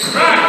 Strike!